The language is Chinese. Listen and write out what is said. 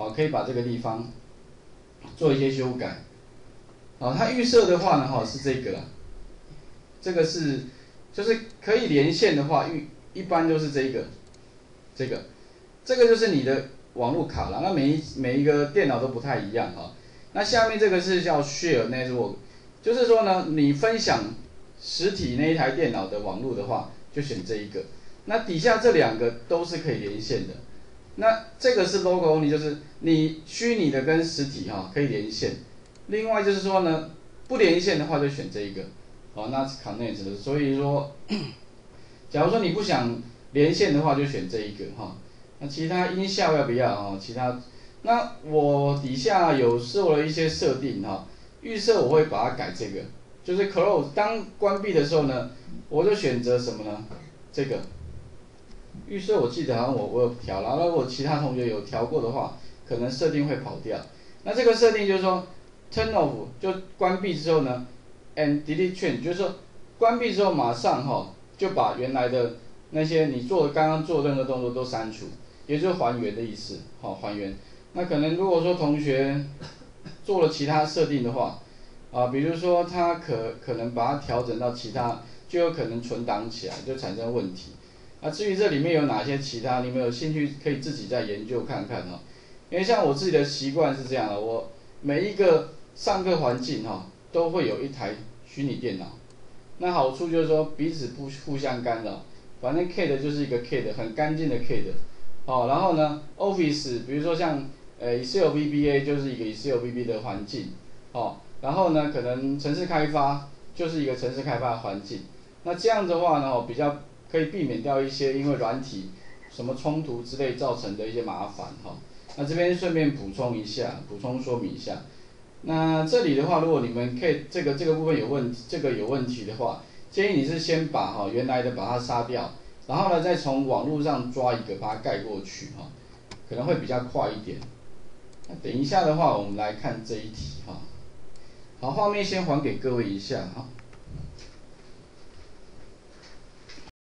好，可以把这个地方做一些修改。好，它预设的话呢，哈是这个，这个是就是可以连线的话，预一般都是这个，这个，这个就是你的网络卡了。那每一每一个电脑都不太一样哈。那下面这个是叫 Share Network，就是说呢，你分享实体那一台电脑的网络的话，就选这一个。那底下这两个都是可以连线的。那这个是 Logo，你就是你虚拟的跟实体哈可以连线。另外就是说呢，不连线的话就选这一个，好，那是 connect 的。所以说，假如说你不想连线的话，就选这一个哈。那其他音效要不要啊？其他，那我底下有设了一些设定哈，预设我会把它改这个，就是 close 当关闭的时候呢，我就选择什么呢？这个预设我记得好像我我有调了，那如果其他同学有调过的话，可能设定会跑掉。那这个设定就是说。Turn off 就关闭之后呢，and delete change 就是说关闭之后马上哈就把原来的那些你做的刚刚做任何动作都删除，也就是还原的意思，好还原。那可能如果说同学做了其他设定的话，啊，比如说他可可能把它调整到其他，就有可能存档起来就产生问题。啊，至于这里面有哪些其他，你们有兴趣可以自己再研究看看哈。因为像我自己的习惯是这样的，我每一个。上课环境哈都会有一台虚拟电脑，那好处就是说彼此不互相干扰，反正 K 的就是一个 K 的很干净的 K 的，好，然后呢 Office 比如说像呃 Excel VBA 就是一个 Excel VB 的环境，好，然后呢可能城市开发就是一个城市开发环境，那这样的话呢比较可以避免掉一些因为软体什么冲突之类造成的一些麻烦哈，那这边顺便补充一下，补充说明一下。那这里的话，如果你们可以这个这个部分有问，这个有问题的话，建议你是先把哈原来的把它杀掉，然后呢再从网络上抓一个把它盖过去哈，可能会比较快一点。那等一下的话，我们来看这一题哈。好，画面先还给各位一下哈。